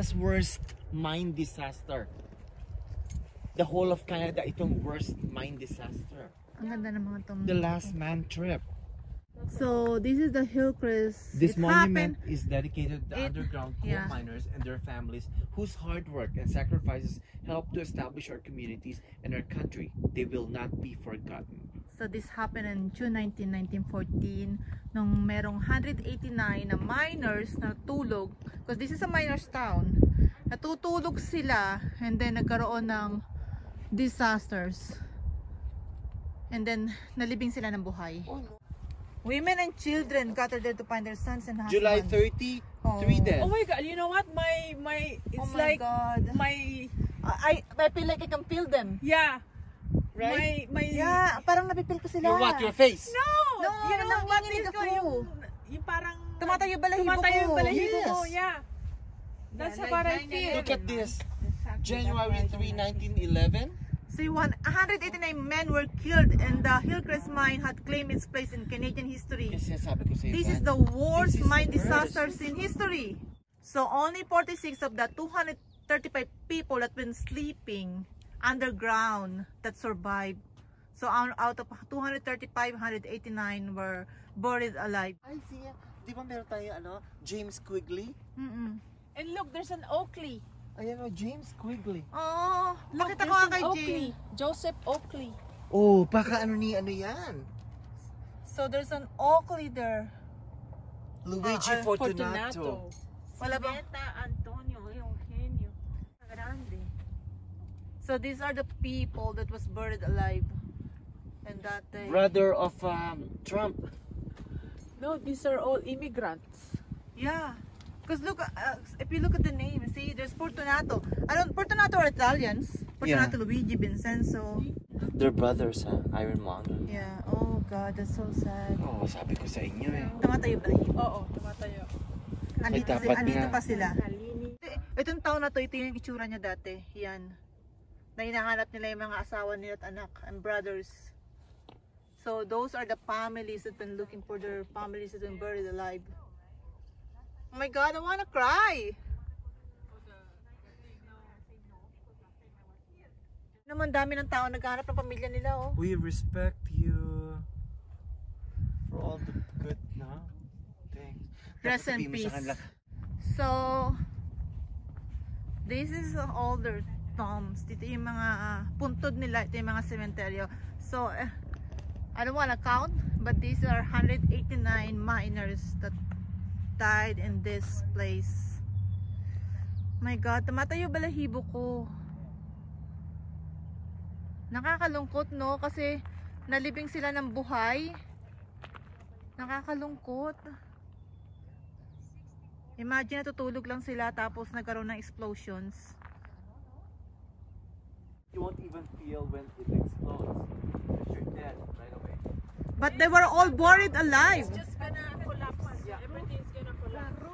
Canada's worst mine disaster. The whole of Canada, itong worst mine disaster. Ang ganda ng mga tom. The last man trip. So, this is the Hillcrest. This It monument happened- is dedicated to the It- underground coal yeah. miners and their families whose hard work and sacrifices helped to establish our communities and our country. They will not be forgotten. So this happened in June 19, 1914 nung merong 189 na miners na tulog because this is a miners town. Natutulog sila and then nagkaroon ng disasters. And then nalibing sila ng buhay. Women and children gathered there to find their sons and husbands. July 30, Oh. three deaths. Oh my god, you know what? My my Oh it's my like God. my I, I feel like I can feel them. yeah. Right? My my Yeah, parang napipil ko sila. Your what? Your face? No, No, you know what nanginginig is ako. ko yung yung parang Tumatayo balahibo tumatayo ko. yung balahibo Yes. ko. Yeah. That's Yeah, what like I feel. Look at this. January 3, 1911. So one, 189 men were killed and the Hillcrest mine had claimed its place in Canadian history. Kasi sabi ko sa'yo, This is the worst This is mine the worst. disasters in history. So only 46 of the 235 people that been sleeping underground that survived. So out of 235, 189 were buried alive. Ay, siya. Di ba meron tayo, ano, James Quigley? Mm-mm. And look, there's an Oakley. Ayan o, James Quigley. Oh, nakita ko kay. Oakley. Joseph Oakley. Oh, baka ano ni, ano yan? So there's an Oakley there. Luigi Ah, ah, Fortunato. Wala bang So these are the people that was buried alive. And that day. Brother of um, Trump. No, these are all immigrants. Yeah. Because look, uh, if you look at the name, see, there's Fortunato. I don't, Fortunato are Italians. Fortunato Luigi Vincenzo. They're brothers, ha? Ironmonger. Yeah. Oh God, that's so sad. Oo, oh, sabi ko sa inyo eh. Tamatayo ba yun? Oo, tumatayo. Andito, dapat si, andito nga. pa sila. Itong taon na to, ito yung itsura niya dati. Yan. Na hinahanap nila yung mga asawa nila at anak and brothers. So those are the families that been looking for their families that been buried alive. Oh my God, I wanna cry! Naman dami ng tao naghahanap ng pamilya nila oh. We respect you for all the good, no? Things. Rest in peace. So, this is all their tombs. Dito yung mga ah, puntod nila. Ito yung mga sementeryo. So, eh, I don't wanna count, but these are 189 miners that died in this place. My God, tumatayo balahibo ko. Nakakalungkot, no? Kasi nalibing sila ng buhay. Nakakalungkot. Imagine natutulog lang sila tapos nagkaroon ng explosions. You won't even feel when it explodes. Because you're dead right away. But they were all buried alive. Just gonna collapse. Everything's gonna collapse.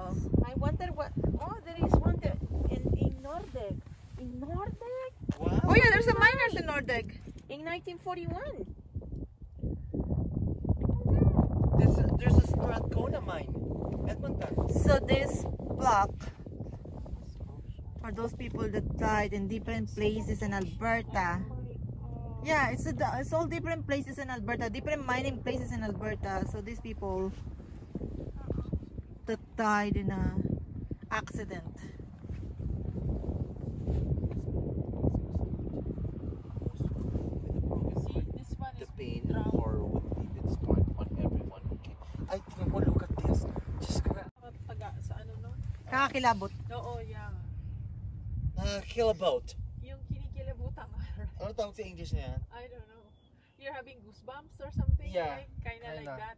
Oh. I wonder what. Oh, there is one there in in Nordeg. In Nordeg Wow. Oh yeah, there's a miners in Nordeg. in 1941. There's a, there's a Strathcona mine. Edmonton. So this block for those people that died in different places in Alberta. Yeah, it's a, it's all different places in Alberta, different mining places in Alberta. So these people that died in a accident. See, this one The is pain and drowned. horror would leave its mark on everyone. Okay. I think, well, look at this. Just gonna Taga uh, a boat. Yung kinikilabutan. Ano tawag sa English na yan? I don't know. You're having goosebumps or something? Yeah, Like, kinda like kinda. that.